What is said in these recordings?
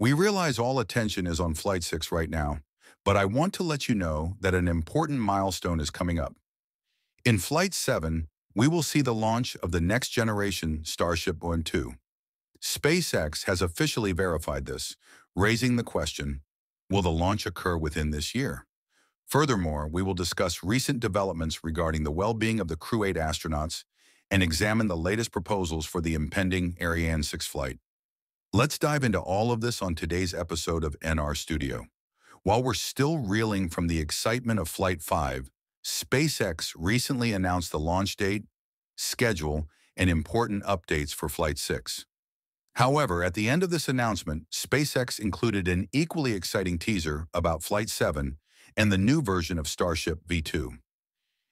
We realize all attention is on Flight 6 right now, but I want to let you know that an important milestone is coming up. In Flight 7, we will see the launch of the next generation Starship One-2. SpaceX has officially verified this, raising the question, will the launch occur within this year? Furthermore, we will discuss recent developments regarding the well-being of the Crew 8 astronauts and examine the latest proposals for the impending Ariane 6 flight. Let's dive into all of this on today's episode of NR Studio. While we're still reeling from the excitement of Flight 5, SpaceX recently announced the launch date, schedule, and important updates for Flight 6. However, at the end of this announcement, SpaceX included an equally exciting teaser about Flight 7 and the new version of Starship V2.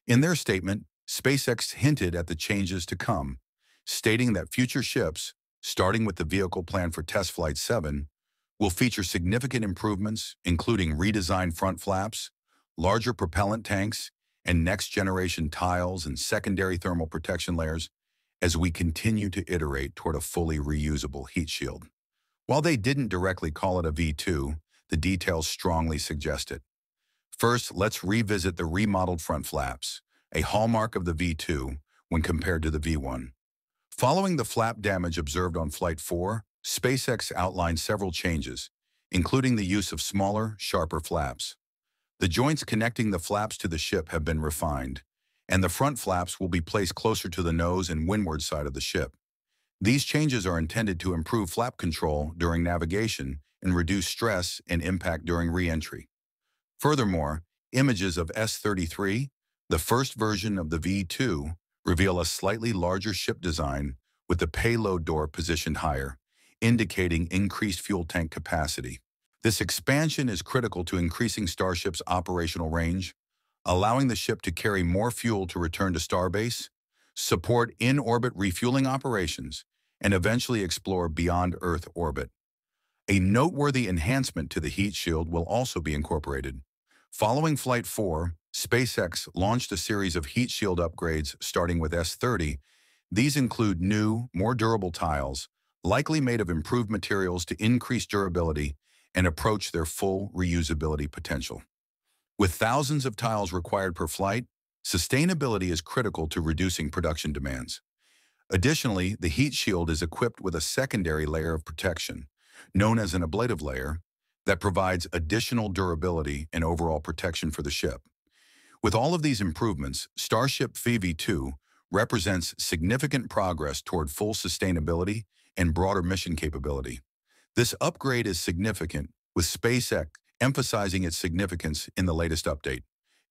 In their statement, SpaceX hinted at the changes to come, stating that future ships, starting with the vehicle plan for test flight 7, will feature significant improvements, including redesigned front flaps, larger propellant tanks, and next-generation tiles and secondary thermal protection layers as we continue to iterate toward a fully reusable heat shield. While they didn't directly call it a V2, the details strongly suggest it. First, let's revisit the remodeled front flaps, a hallmark of the V2 when compared to the V1. Following the flap damage observed on Flight 4, SpaceX outlined several changes, including the use of smaller, sharper flaps. The joints connecting the flaps to the ship have been refined, and the front flaps will be placed closer to the nose and windward side of the ship. These changes are intended to improve flap control during navigation and reduce stress and impact during re-entry. Furthermore, images of S-33, the first version of the V2, reveal a slightly larger ship design with the payload door positioned higher, indicating increased fuel tank capacity. This expansion is critical to increasing Starship's operational range, allowing the ship to carry more fuel to return to Starbase, support in-orbit refueling operations, and eventually explore beyond Earth orbit. A noteworthy enhancement to the heat shield will also be incorporated. Following Flight 4, SpaceX launched a series of heat shield upgrades starting with S-30. These include new, more durable tiles, likely made of improved materials to increase durability and approach their full reusability potential. With thousands of tiles required per flight, sustainability is critical to reducing production demands. Additionally, the heat shield is equipped with a secondary layer of protection, known as an ablative layer, that provides additional durability and overall protection for the ship. With all of these improvements, Starship V2 represents significant progress toward full sustainability and broader mission capability. This upgrade is significant, with SpaceX emphasizing its significance in the latest update.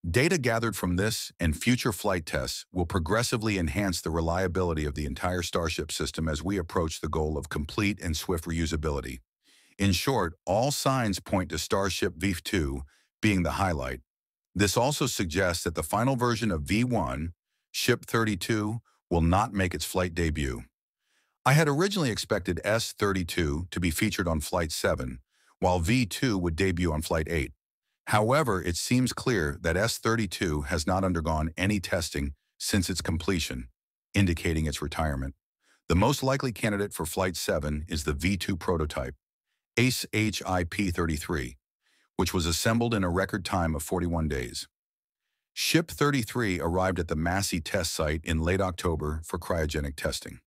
Data gathered from this and future flight tests will progressively enhance the reliability of the entire Starship system as we approach the goal of complete and swift reusability. In short, all signs point to Starship V2 being the highlight, this also suggests that the final version of V1, Ship 32, will not make its flight debut. I had originally expected S-32 to be featured on Flight 7, while V2 would debut on Flight 8. However, it seems clear that S-32 has not undergone any testing since its completion, indicating its retirement. The most likely candidate for Flight 7 is the V2 prototype, ACE HIP-33, which was assembled in a record time of 41 days. Ship 33 arrived at the Massey test site in late October for cryogenic testing.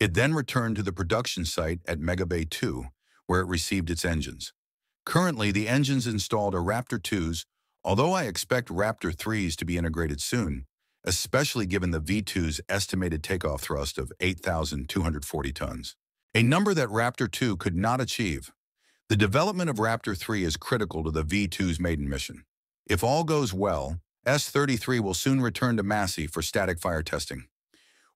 It then returned to the production site at Mega Bay 2, where it received its engines. Currently, the engines installed are Raptor 2s, although I expect Raptor 3s to be integrated soon, especially given the V2's estimated takeoff thrust of 8,240 tons, a number that Raptor 2 could not achieve. The development of Raptor 3 is critical to the V2's maiden mission. If all goes well, S-33 will soon return to Massey for static fire testing.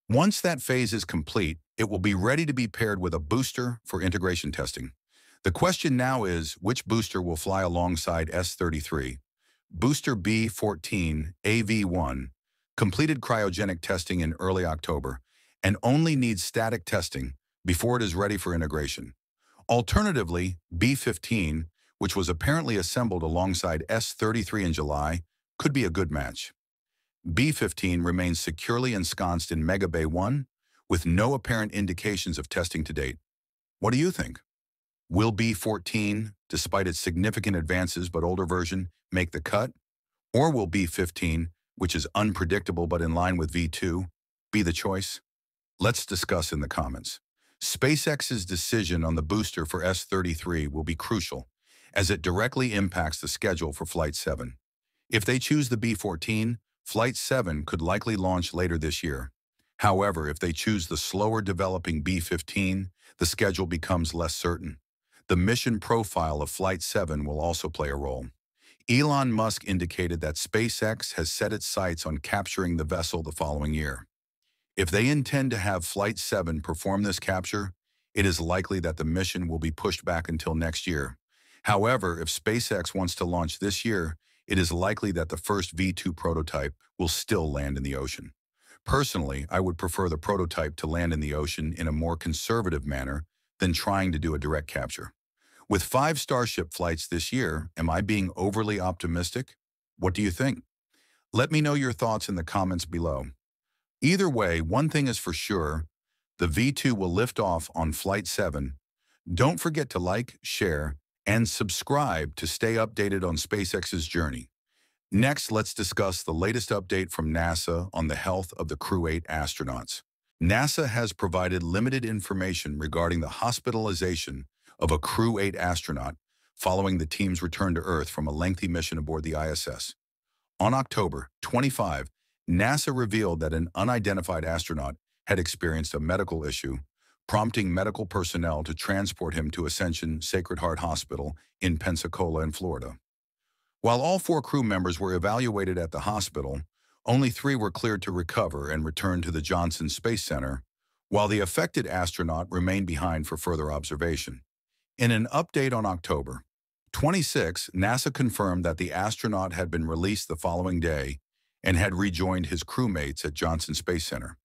Once that phase is complete, it will be ready to be paired with a booster for integration testing. The question now is, which booster will fly alongside S-33? Booster B-14 AV-1 completed cryogenic testing in early October and only needs static testing before it is ready for integration. Alternatively, B-15, which was apparently assembled alongside S-33 in July, could be a good match. B-15 remains securely ensconced in Mega Bay 1 with no apparent indications of testing to date. What do you think? Will B-14, despite its significant advances but older version, make the cut? Or will B-15, which is unpredictable but in line with V2, be the choice? Let's discuss in the comments. SpaceX's decision on the booster for S-33 will be crucial, as it directly impacts the schedule for Flight 7. If they choose the B-14, Flight 7 could likely launch later this year. However, if they choose the slower developing B-15, the schedule becomes less certain. The mission profile of Flight 7 will also play a role. Elon Musk indicated that SpaceX has set its sights on capturing the vessel the following year. If they intend to have Flight 7 perform this capture, it is likely that the mission will be pushed back until next year. However, if SpaceX wants to launch this year, it is likely that the first V2 prototype will still land in the ocean. Personally, I would prefer the prototype to land in the ocean in a more conservative manner than trying to do a direct capture. With five Starship flights this year, am I being overly optimistic? What do you think? Let me know your thoughts in the comments below. Either way, one thing is for sure, the V2 will lift off on Flight 7. Don't forget to like, share, and subscribe to stay updated on SpaceX's journey. Next, let's discuss the latest update from NASA on the health of the Crew 8 astronauts. NASA has provided limited information regarding the hospitalization of a Crew 8 astronaut following the team's return to Earth from a lengthy mission aboard the ISS. On October 25, NASA revealed that an unidentified astronaut had experienced a medical issue, prompting medical personnel to transport him to Ascension Sacred Heart Hospital in Pensacola in Florida. While all four crew members were evaluated at the hospital, only three were cleared to recover and return to the Johnson Space Center, while the affected astronaut remained behind for further observation. In an update on October 26, NASA confirmed that the astronaut had been released the following day and had rejoined his crewmates at Johnson Space Center.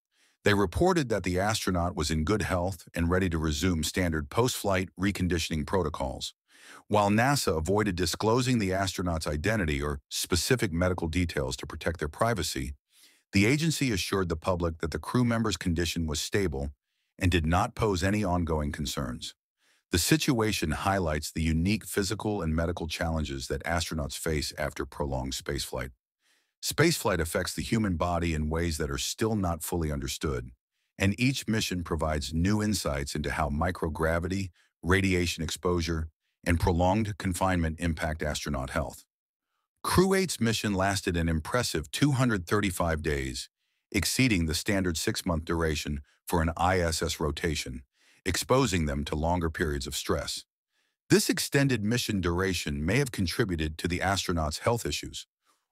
They reported that the astronaut was in good health and ready to resume standard post-flight reconditioning protocols. While NASA avoided disclosing the astronaut's identity or specific medical details to protect their privacy, the agency assured the public that the crew member's condition was stable and did not pose any ongoing concerns. The situation highlights the unique physical and medical challenges that astronauts face after prolonged spaceflight. Spaceflight affects the human body in ways that are still not fully understood, and each mission provides new insights into how microgravity, radiation exposure, and prolonged confinement impact astronaut health. Crew 8's mission lasted an impressive 235 days, exceeding the standard six-month duration for an ISS rotation, exposing them to longer periods of stress. This extended mission duration may have contributed to the astronauts' health issues,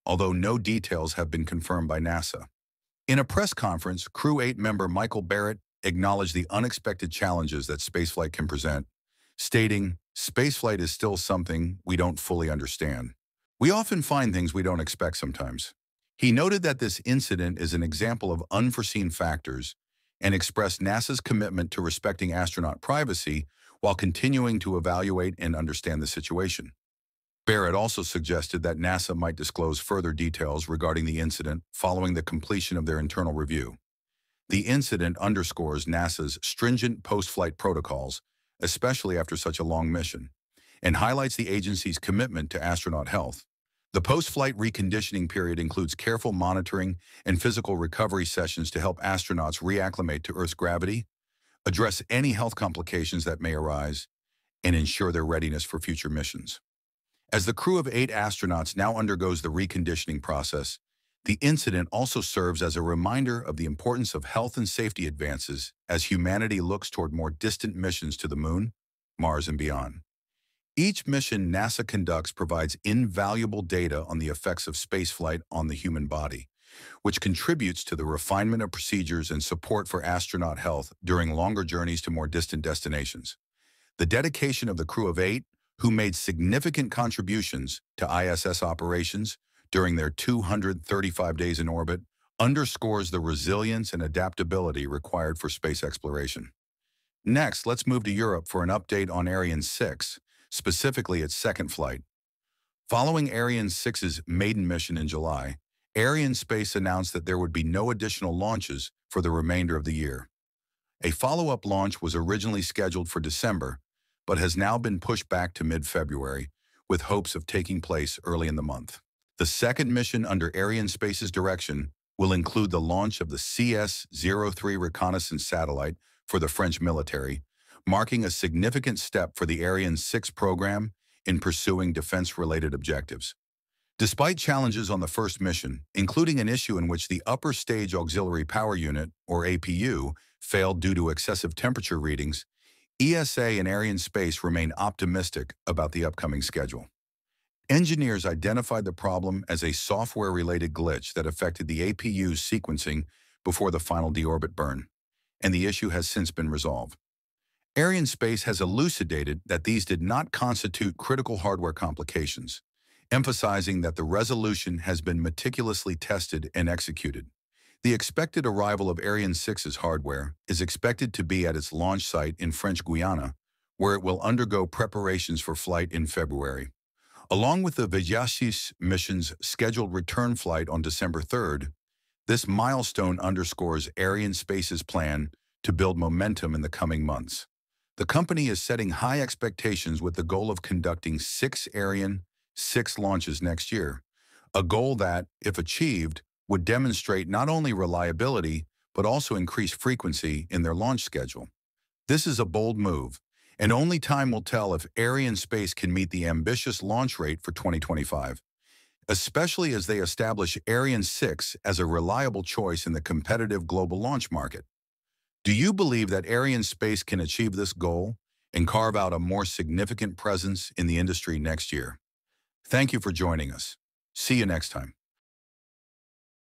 although no details have been confirmed by NASA. In a press conference, Crew 8 member Michael Barratt acknowledged the unexpected challenges that spaceflight can present, stating, spaceflight is still something we don't fully understand. We often find things we don't expect sometimes. He noted that this incident is an example of unforeseen factors and expressed NASA's commitment to respecting astronaut privacy while continuing to evaluate and understand the situation. Barratt also suggested that NASA might disclose further details regarding the incident following the completion of their internal review. The incident underscores NASA's stringent post-flight protocols, especially after such a long mission, and highlights the agency's commitment to astronaut health. The post-flight reconditioning period includes careful monitoring and physical recovery sessions to help astronauts reacclimate to Earth's gravity, address any health complications that may arise, and ensure their readiness for future missions. As the crew of eight astronauts now undergoes the reconditioning process, the incident also serves as a reminder of the importance of health and safety advances as humanity looks toward more distant missions to the Moon, Mars, and beyond. Each mission NASA conducts provides invaluable data on the effects of spaceflight on the human body, which contributes to the refinement of procedures and support for astronaut health during longer journeys to more distant destinations. The dedication of the crew of eight who made significant contributions to ISS operations during their 235 days in orbit, underscores the resilience and adaptability required for space exploration. Next, let's move to Europe for an update on Ariane 6, specifically its second flight. Following Ariane 6's maiden mission in July, Arianespace announced that there would be no additional launches for the remainder of the year. A follow-up launch was originally scheduled for December, but has now been pushed back to mid-February, with hopes of taking place early in the month. The second mission under Arianespace's direction will include the launch of the CSO-3 reconnaissance satellite for the French military, marking a significant step for the Ariane 6 program in pursuing defense-related objectives. Despite challenges on the first mission, including an issue in which the Upper Stage Auxiliary Power Unit, or APU, failed due to excessive temperature readings, ESA and Arianespace remain optimistic about the upcoming schedule. Engineers identified the problem as a software-related glitch that affected the APU's sequencing before the final deorbit burn, and the issue has since been resolved. Arianespace has elucidated that these did not constitute critical hardware complications, emphasizing that the resolution has been meticulously tested and executed. The expected arrival of Ariane 6's hardware is expected to be at its launch site in French Guiana, where it will undergo preparations for flight in February. Along with the Vega-C mission's scheduled return flight on December 3rd, this milestone underscores Arianespace's plan to build momentum in the coming months. The company is setting high expectations with the goal of conducting six Ariane 6 launches next year, a goal that, if achieved, would demonstrate not only reliability, but also increase frequency in their launch schedule. This is a bold move, and only time will tell if Arianespace can meet the ambitious launch rate for 2025, especially as they establish Ariane 6 as a reliable choice in the competitive global launch market. Do you believe that Arianespace can achieve this goal and carve out a more significant presence in the industry next year? Thank you for joining us. See you next time.